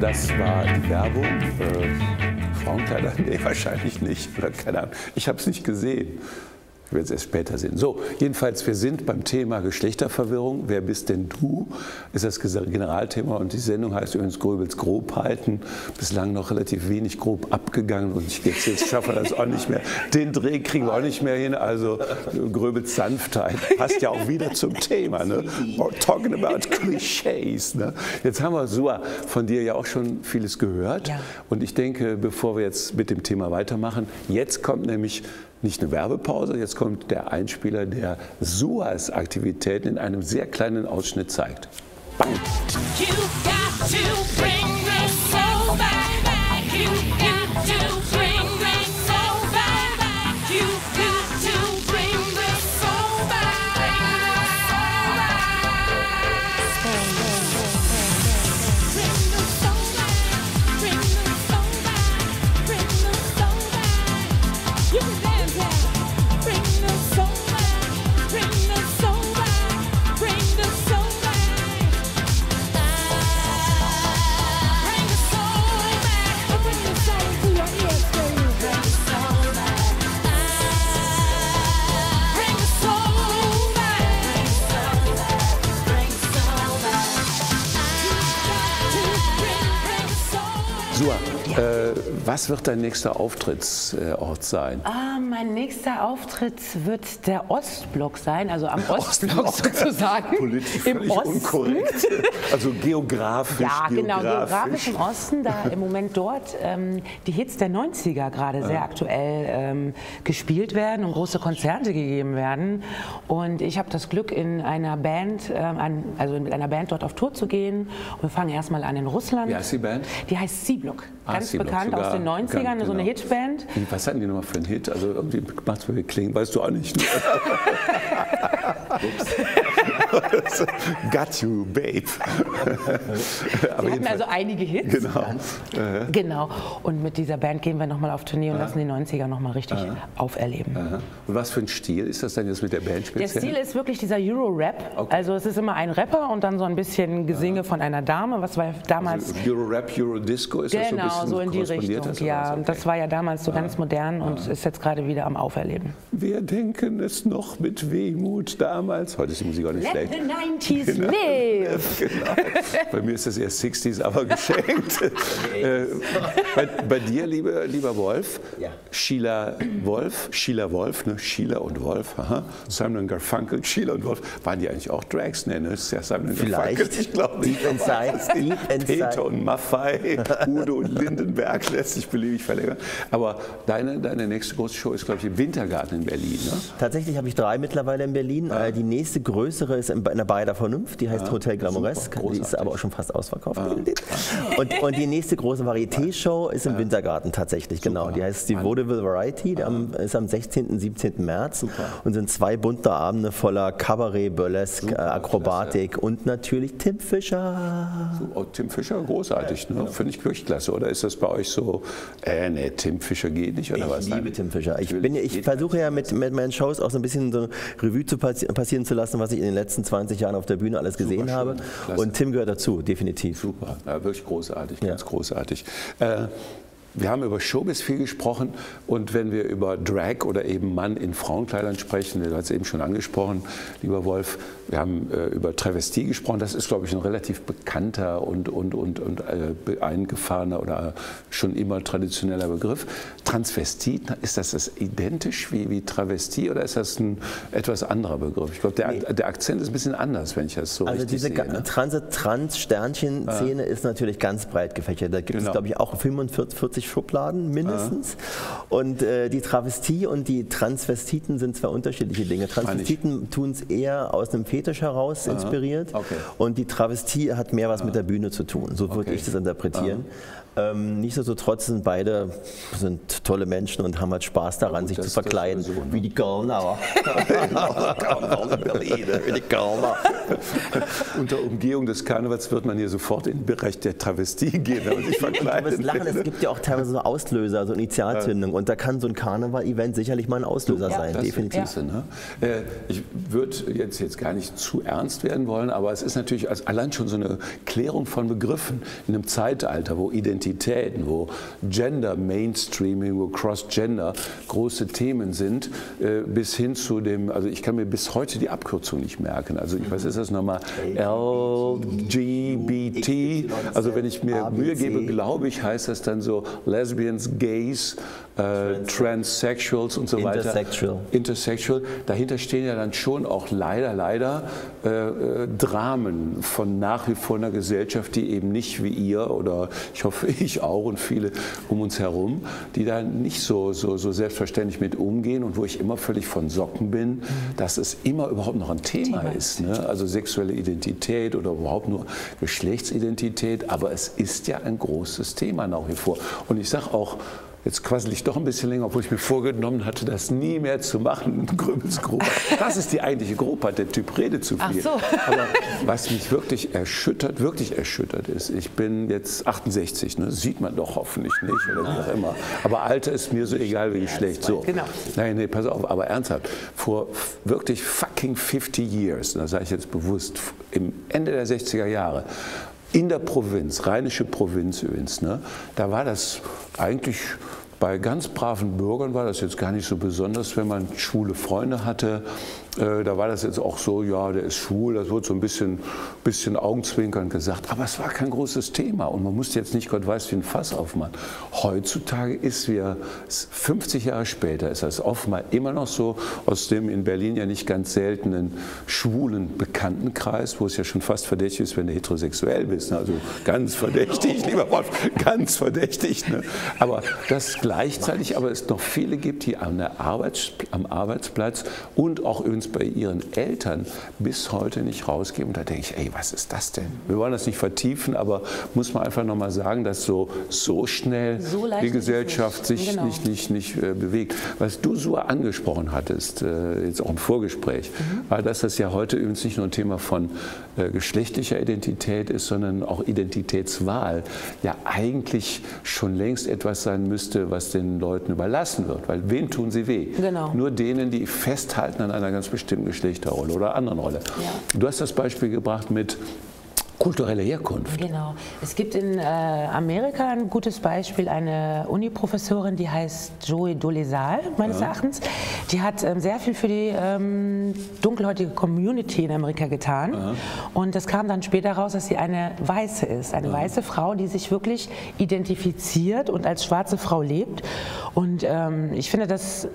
Das war die Werbung. Äh, Frauenkleider? Nee, wahrscheinlich nicht. Oder keine Ahnung. Ich habe es nicht gesehen. Ich werde es erst später sehen. So, jedenfalls, wir sind beim Thema Geschlechterverwirrung. Wer bist denn du? Ist das Generalthema und die Sendung heißt übrigens Gröbels Grobheiten. Bislang noch relativ wenig grob abgegangen und ich jetzt, jetzt schaffe das auch nicht mehr. Den Dreh kriegen wir auch nicht mehr hin. Also Gröbels Sanftheit passt ja auch wieder zum Thema. Ne? Talking about Clichés. Ne? Jetzt haben wir, Sua, von dir ja auch schon vieles gehört. Ja. Und ich denke, bevor wir jetzt mit dem Thema weitermachen, jetzt kommt nämlich nicht eine Werbepause, jetzt kommt der Einspieler, der Suas Aktivitäten in einem sehr kleinen Ausschnitt zeigt. Bang. You got to bring the soul back. You got to soul. Äh, was wird dein nächster Auftrittsort sein? Ah, mein nächster Auftritt wird der Ostblock sein, also am Ostblock sozusagen. Politisch Im Osten. unkorrekt. Also geografisch. Ja, genau, geografisch im Osten, da im Moment dort ähm, die Hits der 90er gerade sehr aktuell ähm, gespielt werden und große Konzerte gegeben werden. Und ich habe das Glück, in einer Band, ähm, an, also mit einer Band dort auf Tour zu gehen. Und wir fangen erstmal an in Russland. Wie heißt die Band? Die heißt C-Block. Ah, Ganz C-Block, bekannt sogar aus den 90ern, bekannt, so eine genau. Hitband. Was hatten die nochmal für einen Hit? Also irgendwie macht es mir klingen, weißt du auch nicht. Ups. Got you, babe. Wir hatten also einige Hits. Genau. Genau. Und mit dieser Band gehen wir nochmal auf Tournee und lassen die 90er nochmal richtig auferleben. Aha. Und was für ein Stil ist das denn jetzt mit der Band Der speziell? Stil ist wirklich dieser Euro-Rap. Okay. Also es ist immer ein Rapper und dann so ein bisschen Gesinge von einer Dame, was war damals... Euro-Rap, Euro-Disco, ist das so ein Genau, bisschen so in die Richtung. das oder Ja? Okay. das war ja damals so ganz modern und ist jetzt gerade wieder am Auferleben. Wir denken es noch mit Wehmut damals. Heute ist die Musik auch nicht Let schlecht. the 90s live! Genau. Bei mir ist das eher 60s, aber geschenkt. äh, bei, bei dir, liebe, lieber Wolf, Ja. Sheila Wolf, Sheila Wolf, ne? Sheila und Wolf, aha. Simon Garfunkel, Sheila und Wolf, waren die eigentlich auch Drags? Ne, ne? Das ist ja Simon Vielleicht. Garfunkel, ich glaube nicht. Deep inside, deep Peter und Maffei, Udo und Lindenberg lässt sich beliebig verlängern. Aber deine, deine nächste große Show ist, glaube ich, im Wintergarten in Berlin. Ne? Tatsächlich habe ich drei mittlerweile in Berlin. Äh, Die nächste größere ist in der Bayer Vernunft, die heißt Hotel Glamouresk. super, Die ist aber auch schon fast ausverkauft. Und, und die nächste große Varieté-Show ist im Wintergarten tatsächlich, genau. Die heißt die Vaudeville Variety, die am, ist am 16. und 17. März und sind zwei bunte Abende voller Kabarett, Burlesque, äh, Akrobatik und natürlich Tim Fischer. Oh, Tim Fischer, großartig, ne? finde ich wirklich klasse. Oder ist das bei euch so, äh, nee, Tim Fischer geht nicht oder was? Ich liebe. Tim Fischer. Ich, ja- ich geht versuche ja mit, mit meinen Shows auch so ein bisschen so Revue zu passi passieren zu lassen, was ich in den letzten 20 Jahren auf der Bühne alles gesehen habe. Klasse. Und Tim gehört dazu, definitiv. Super, ja, wirklich großartig, Ja. ganz großartig. Äh, wir haben über Showbiz viel gesprochen und wenn wir über Drag oder eben Mann in Frauenkleidern sprechen, du hast es eben schon angesprochen, lieber Wolf, wir haben äh, über Travestie gesprochen, das ist, glaube ich, ein relativ bekannter und, und, und, und äh, eingefahrener oder schon immer traditioneller Begriff. Transvestit, ist das, das identisch wie, wie Travestie oder ist das ein etwas anderer Begriff? Ich glaube, der, der Akzent ist ein bisschen anders, wenn ich das so Also richtig diese sehe. Ne? Trans-Sternchen-Szene ist natürlich ganz breit gefächert. Da gibt Genau. es, glaube ich, auch 45 40 Schubladen mindestens. Und äh, die Travestie und die Transvestiten sind zwei unterschiedliche Dinge. Transvestiten tun es eher aus einem Fetisch heraus inspiriert. Okay. Und die Travestie hat mehr was mit der Bühne zu tun. So würde Okay. ich das interpretieren. Ähm, nichtsdestotrotz sind beide sind tolle Menschen und haben halt Spaß daran, sich das- zu verkleiden. sowieso, ne? Wie die Girlnauer. Wie die Girlnauer. Unter Umgehung des Karnevals wird man hier sofort in den Bereich der Travestie gehen, wenn man sich Du verkleidet. wirst lachen, es gibt ja auch teilweise so Auslöser, so Initialzündung. Und da kann so ein Karneval-Event sicherlich mal ein Auslöser Ja, sein, Das definitiv. Siehste, ne? Äh, Ich würde jetzt, jetzt gar nicht zu ernst werden wollen, aber es ist natürlich allein schon so eine Klärung von Begriffen in einem Zeitalter, wo Identitäten, wo Gender Mainstreaming, wo Cross-Gender große Themen sind, äh, bis hin zu dem, also ich kann mir bis heute die Abkürzung nicht merken. Also ich weiß, ist das nochmal LGBT? Also wenn ich mir Mühe gebe, glaube ich, heißt das dann so Lesbians, Gays, äh, Transsexuals und so weiter. Intersexual. Intersexual. Dahinter stehen ja dann schon auch leider, leider äh, äh, Dramen von nach wie vor einer Gesellschaft, die eben nicht wie ihr oder ich hoffe ich auch und viele um uns herum, die da nicht so, so, so selbstverständlich mit umgehen und wo ich immer völlig von Socken bin, dass es immer überhaupt noch ein Thema, Thema ist. Ne? Also sexuelle Identität oder überhaupt nur Geschlechtsidentität. Aber es ist ja ein großes Thema nach wie vor. Und ich sage auch, Jetzt quassel ich doch ein bisschen länger, obwohl ich mir vorgenommen hatte, das nie mehr zu machen. Grübels Gruppe. Das ist die eigentliche Gruppe, der Typ redet zu viel. Ach so. Aber was mich wirklich erschüttert, wirklich erschüttert ist, ich bin jetzt 68, ne? sieht man doch hoffentlich nicht oder wie auch immer. Aber Alter ist mir so egal wie Geschlecht. So. Genau. Nein, nee, pass auf, aber ernsthaft. Vor wirklich fucking 50 years, das sage ich jetzt bewusst, im Ende der 60er Jahre, in der Provinz, rheinische Provinz übrigens, ne, da war das eigentlich bei ganz braven Bürgern war das jetzt gar nicht so besonders, wenn man schwule Freunde hatte. Äh, da war das jetzt auch so, ja, der ist schwul, das wurde so ein bisschen, bisschen augenzwinkernd gesagt. Aber es war kein großes Thema und man musste jetzt nicht Gott weiß wie ein Fass aufmachen. Heutzutage ist wir, 50 Jahre später ist das offenbar immer noch so, aus dem in Berlin ja nicht ganz seltenen schwulen Bekanntenkreis, wo es ja schon fast verdächtig ist, wenn du heterosexuell bist. ne? Also ganz verdächtig, lieber Wolf, ganz verdächtig. Ne? Aber dass gleichzeitig aber es noch viele gibt, die an der Arbeits, am Arbeitsplatz und auch übrigens bei ihren Eltern bis heute nicht rausgehen. Und da denke ich, ey, was ist das denn? Wir wollen das nicht vertiefen, aber muss man einfach nochmal sagen, dass so, so schnell So die Gesellschaft sich Genau. nicht, nicht, nicht äh, bewegt. Was du so angesprochen hattest, äh, jetzt auch im Vorgespräch, war, dass das ja heute übrigens nicht nur ein Thema von äh, geschlechtlicher Identität ist, sondern auch Identitätswahl ja eigentlich schon längst etwas sein müsste, was den Leuten überlassen wird. Weil wem tun sie weh? Genau. Nur denen, die festhalten an einer ganz bestimmten Geschlechterrolle oder anderen Rolle. Du hast das Beispiel gebracht mit kultureller Herkunft. Genau. Es gibt in äh, Amerika ein gutes Beispiel, eine Uni-Professorin, die heißt Joey Dolezal, meines Erachtens. Die hat ähm, sehr viel für die ähm, dunkelhäutige Community in Amerika getan. Und es kam dann später raus, dass sie eine Weiße ist, eine weiße Frau, die sich wirklich identifiziert und als schwarze Frau lebt. Und ähm, ich finde das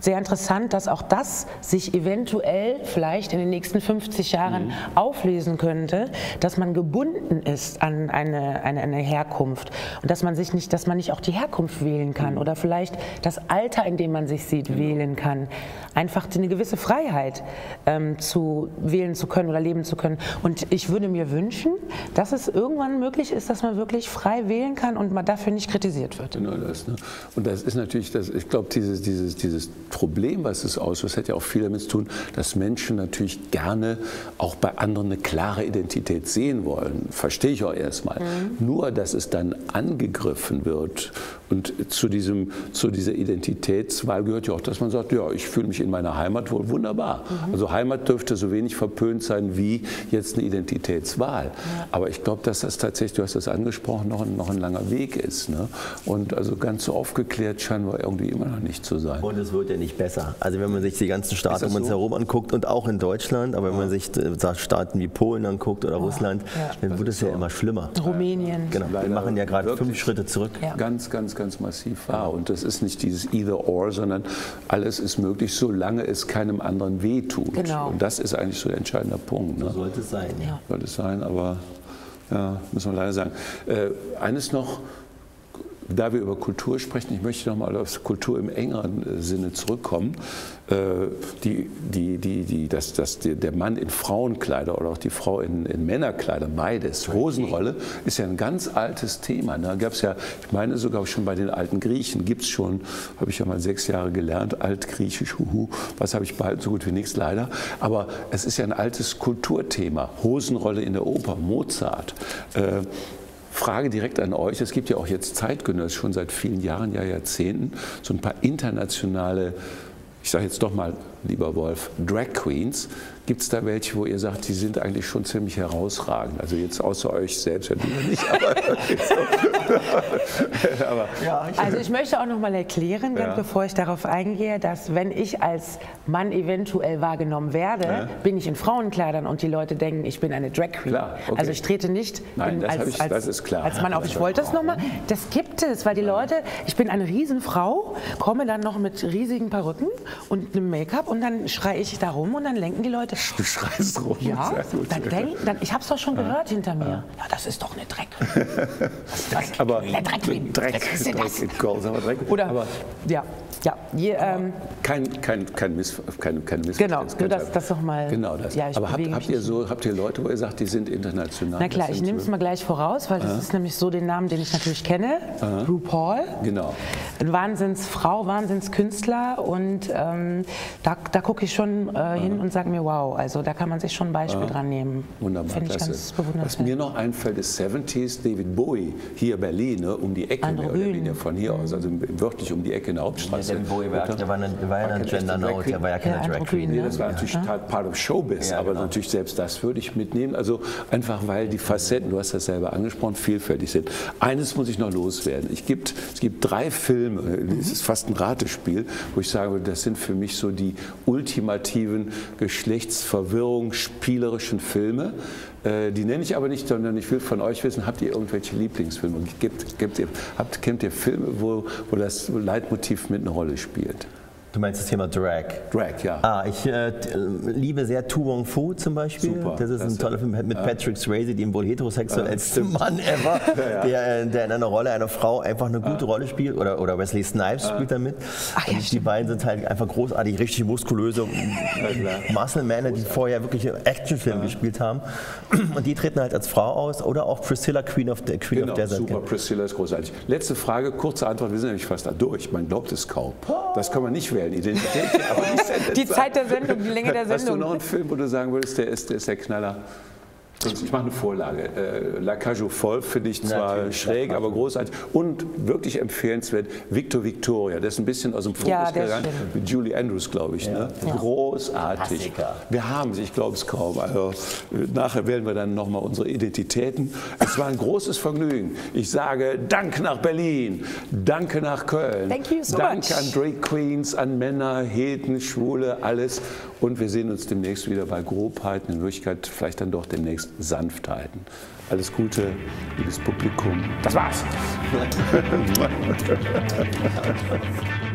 sehr interessant, dass auch das sich eventuell vielleicht in den nächsten 50 Jahren auflösen könnte, dass man gebunden ist an eine, eine, eine Herkunft und dass man sich nicht, dass man nicht auch die Herkunft wählen kann oder vielleicht das Alter, in dem man sich sieht, wählen kann. Einfach eine gewisse Freiheit ähm, zu wählen zu können oder leben zu können. Und ich würde mir wünschen, dass es irgendwann möglich ist, dass man wirklich frei wählen kann und man dafür nicht kritisiert wird. Genau das. Ne? Und das ist natürlich, das, ich glaube, dieses, dieses, dieses Problem, was es auslöst, hat ja auch viel damit zu tun, dass Menschen natürlich gerne auch bei anderen eine klare Identität sehen wollen. Verstehe ich auch erstmal. Nur, dass es dann angegriffen wird und zu, diesem, zu dieser Identitätswahl gehört ja auch, dass man sagt, ja, ich fühle mich in meiner Heimat wohl wunderbar. Also Heimat dürfte so wenig verpönt sein wie jetzt eine Identitätswahl. Aber ich glaube, dass das tatsächlich, du hast das angesprochen, noch ein, noch ein langer Weg ist. Ne? Und also ganz so aufgeklärt scheinen wir irgendwie immer noch nicht zu sein. Und es wird ja nicht besser. Also wenn man sich die ganzen Staaten um uns so? herum anguckt und auch in Deutschland, aber wenn man sich da Staaten wie Polen anguckt oder Russland, dann wird es ja immer schlimmer. Rumänien. Genau, wir machen ja gerade fünf Schritte zurück. Ja. Ganz, ganz, ganz massiv wahr. Und das ist nicht dieses Either-or, sondern alles ist möglich, solange es keinem anderen wehtut. Genau. Und das ist eigentlich so der entscheidende Punkt. Ne? Sollte es sein. Ja. Sollte es sein, aber ja, müssen wir leider sagen. Äh, eines noch, da wir über Kultur sprechen, ich möchte nochmal auf Kultur im engeren äh, Sinne zurückkommen. Äh, die, die, die, die, dass, dass der Mann in Frauenkleider oder auch die Frau in, in Männerkleider, beides, Hosenrolle, ist ja ein ganz altes Thema. Da gab es ja, ich meine sogar schon bei den alten Griechen, gibt es schon, habe ich ja mal sechs Jahre gelernt, altgriechisch, huhu, was habe ich behalten, so gut wie nichts leider. Aber es ist ja ein altes Kulturthema, Hosenrolle in der Oper, Mozart. Äh, Frage direkt an euch. Es gibt ja auch jetzt zeitgenössisch schon seit vielen Jahren, ja Jahrzehnten, so ein paar internationale, ich sage jetzt doch mal, lieber Wolf, Drag Queens. Gibt es da welche, wo ihr sagt, die sind eigentlich schon ziemlich herausragend? Also jetzt außer euch selbst, ja, du nicht, aber, aber Also ich möchte auch noch mal erklären, Ja. bevor ich darauf eingehe, dass wenn ich als Mann eventuell wahrgenommen werde, Ja. bin ich in Frauenkleidern und die Leute denken, ich bin eine Drag Queen. Klar, okay. Also ich trete nicht Nein, in, das als, ich- als, das ist klar. als Mann auf. Ich wollte das noch mal. Das gibt es, weil die Leute, ich bin eine Riesenfrau, komme dann noch mit riesigen Perücken und einem Make-up und dann schreie ich da rum und dann lenken die Leute. du schreist rum. Ja, dann denk, dann, ich habe es doch schon gehört hinter mir. Ja, das ist doch eine Drag Queen. aber Eine Drag Queen. Dreck, Das ist ja das. Dreck, Girls, aber Dreck. Oder, aber ja, ja. Je, ähm, kein, kein, kein Miss, keine, keine Genau, Missverständnis. nur das- das noch mal- Genau das. Ja, aber habt, habt ihr so, habt ihr Leute, wo ihr sagt, die sind international? Na klar, ich nehme es mal gleich voraus, weil das ist nämlich so den Namen, den ich natürlich kenne. RuPaul. Genau. Eine Wahnsinnsfrau, Wahnsinnskünstler und ähm, da, da gucke ich schon äh, hin und sage mir, wow, also da kann man sich schon ein Beispiel dran nehmen. Wunderbar, Finde ich klasse. ganz Was bewundernswert. mir noch einfällt, ist 70s David Bowie, hier Berlin, ne, um die Ecke, mehr oder weniger von hier aus, also wörtlich um die Ecke in der Hauptstraße. Der Bowie war, der war, eine, war ja ein echter Gender Drag Note, Queen. der war ja keine Ja, Drag Queen. Queen, Nee, das war natürlich Part of Showbiz, Ja, aber genau. natürlich selbst das würde ich mitnehmen. Also einfach, weil die Facetten, du hast das selber angesprochen, vielfältig sind. Eines muss ich noch loswerden. Ich gibt, es gibt drei Filme, es ist fast ein Ratespiel, wo ich sage, das sind für mich so die ultimativen Geschlechtsverwirrung spielerischen Filme. Äh, Die nenne ich aber nicht, sondern ich will von euch wissen, habt ihr irgendwelche Lieblingsfilme? Gibt, gibt ihr, habt, kennt ihr Filme, wo, wo das Leitmotiv mit eine Rolle spielt? Du meinst das Thema Drag? Drag, ja. Ah, ich äh, liebe sehr Tu Wong Fu zum Beispiel. Super, das ist ein klasse. toller Film mit Patrick Swayze, dem wohl heterosexuellste Mann ever, Der, äh, der in einer Rolle einer Frau einfach eine gute Rolle spielt. Oder, oder Wesley Snipes spielt damit. Und die beiden sind halt einfach großartig, richtig muskulöse Muscle Männer, die vorher wirklich Actionfilme gespielt haben. Und die treten halt als Frau aus. Oder auch Priscilla, Queen of, the, Queen Genau, of Desert. super, Priscilla ist großartig. Letzte Frage, kurze Antwort, wir sind nämlich fast da durch. Man glaubt es kaum. Das kann man nicht wählen, Identität, die Zeit der Sendung, die Länge der Hast du Sendung. noch einen Film, wo du sagen würdest, der ist der, ist der Knaller? Ich mache eine Vorlage. Äh, La Cage Folles finde ich zwar Natürlich, schräg, aber großartig. Und wirklich empfehlenswert, Victor Victoria. Der ist ein bisschen aus dem Fokus Ja, gegangen. Mit Julie Andrews, glaube ich. Ne? Großartig. Klassiker. Wir haben sie, ich glaube es kaum. Also, nachher wählen wir dann nochmal unsere Identitäten. Es war ein großes Vergnügen. Ich sage Dank nach Berlin, Danke nach Köln. Thank you so Danke much. an Drag Queens, an Männer, Heten, Schwule, alles. Und wir sehen uns demnächst wieder bei Grobheiten, in Wirklichkeit vielleicht dann doch demnächst Sanftheiten. Alles Gute, liebes Publikum. Das war's.